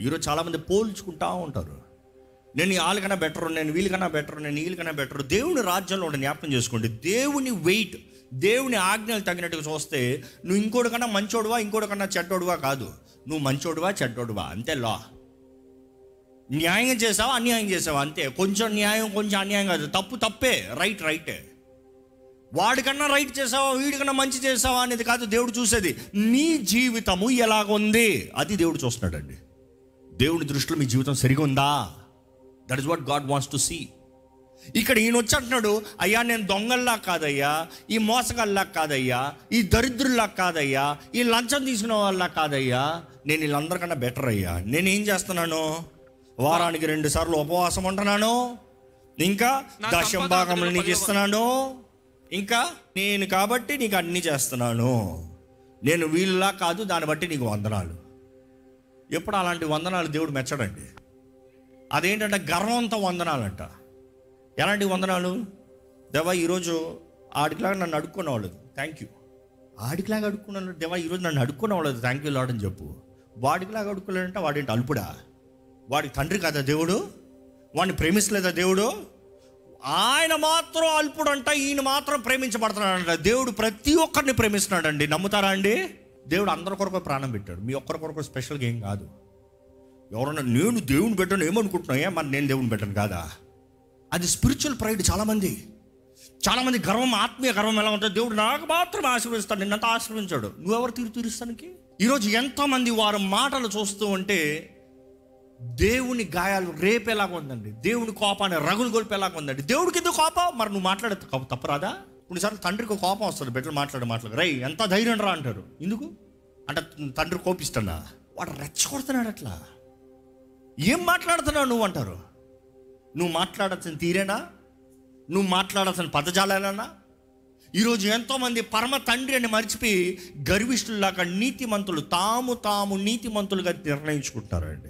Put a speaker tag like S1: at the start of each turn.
S1: ఈరోజు చాలామంది పోల్చుకుంటా ఉంటారు. నేను వాళ్ళకన్నా బెటర్ నేను వీళ్ళకన్నా బెటర్ నేను వీళ్ళకన్నా బెటర్ దేవుని రాజ్యంలో ఉండే జ్ఞాపకం చేసుకోండి. దేవుని వెయిట్ దేవుని ఆజ్ఞలు తగినట్టుగా చూస్తే నువ్వు ఇంకోటి కన్నా మంచోడువా ఇంకోటి కన్నా చెడ్డోడువా కాదు. నువ్వు మంచోడువా చెడ్డోడువా? అంతే లా న్యాయం చేసావా అన్యాయం చేసావా? అంతే. కొంచెం న్యాయం కొంచెం అన్యాయం కాదు. తప్పు తప్పే. రైట్ రైటే వాడికన్నా రైట్ చేసావా వీడికన్నా మంచి చేసావా అనేది కాదు దేవుడు చూసేది. నీ జీవితము ఎలాగుంది? అది దేవుడు చూస్తున్నాడండి. దేవుని దృష్టిలో మీ జీవితం సరిగా ఉందా? That is what God wants to see ఇక్కడ ఈయన వచ్చి అంటున్నాడు అయ్యా నేను దొంగల్లా కాదయ్యా ఈ మోసగాళ్ళలా కాదయ్యా ఈ దరిద్రుల్లా కాదయ్యా ఈ లంచం తీసుకునే వాళ్ళ కాదయ్యా నేను వీళ్ళందరికన్నా బెటర్ అయ్యా. నేను ఏం చేస్తున్నాను? వారానికి రెండు సార్లు ఉపవాసం ఉంటున్నాను ఇంకా దశం
S2: అందులో
S1: నీకు ఇస్తున్నాను ఇంకా నేను కాబట్టి నీకు అన్ని చేస్తున్నాను. నేను వీళ్ళలా కాదు దాన్ని బట్టి నీకు వందనాలు. ఎప్పుడు అలాంటి వందనాలు దేవుడు మెచ్చడండి. అదేంటంటే గర్వంతో వందనాలంట. ఎలాంటి వందనాలు? దేవా ఈరోజు ఆడికిలాగా నన్ను అడుక్కునేవాళ్ళు థ్యాంక్ యూ ఆడికిలాగా అడుక్కున్నాను దేవా ఈరోజు నన్ను అడుక్కునేవాళ్ళు థ్యాంక్ యూ లాడని చెప్పు. వాడికిలాగా అడుక్కోలేదంటే వాడేంటి అల్పుడా? వాడికి తండ్రి కదా దేవుడు? వాడిని ప్రేమిస్తలేదా దేవుడు? ఆయన మాత్రం అల్పుడంట ఈయన మాత్రం ప్రేమించబడుతున్నాడంట. దేవుడు ప్రతి ఒక్కరిని ప్రేమిస్తున్నాడండి. నమ్ముతారా అండి? దేవుడు అందరి కొరకు ప్రాణం పెట్టాడు. మీ ఒక్కరి కొరకు స్పెషల్గా ఏం కాదు. ఎవరన్నా నేను దేవుని పెట్టాను ఏమనుకుంటున్నాయా? మరి నేను దేవుని పెట్టాను కాదా? అది స్పిరిచువల్ ప్రైడ్ చాలామంది. చాలామంది గర్వం ఆత్మీయ గర్వం ఎలా ఉంటుంది దేవుడు నాకు మాత్రం ఆశీర్వదిస్తాడు నిన్నంత ఆశీర్వించాడు నువ్వెవరు తీరు తీరుస్తానికి? ఈరోజు ఎంతోమంది వారు మాటలు చూస్తూ ఉంటే దేవుని గాయాలు రేపేలాగా ఉందండి. దేవుని కోపాన్ని రగులు గొలిపేలాగా ఉందండి. దేవుడికి ఎందుకు కోపం? మరి నువ్వు మాట్లాడే తప్పు- తప్పరాదా కొన్నిసార్లు తండ్రికి కోపం వస్తుంది బిడ్డలు మాట్లాడు మాట్లాడు రై ఎంత ధైర్యం రా అంటారు. ఎందుకు? అంటే తండ్రి కోపిస్తున్నా వాడు రెచ్చగొడుతున్నాడు అట్లా. ఏం మాట్లాడుతున్నావు నువ్వు అంటారు? నువ్వు మాట్లాడాల్సిన తీరేనా? నువ్వు మాట్లాడాల్సిన పదజాలేనా ఈరోజు ఎంతోమంది పరమ తండ్రి అని మర్చిపోయి గర్విష్ఠుల్లాగా నీతిమంతులు తాము తాము నీతిమంతులుగా నిర్ణయించుకుంటారండి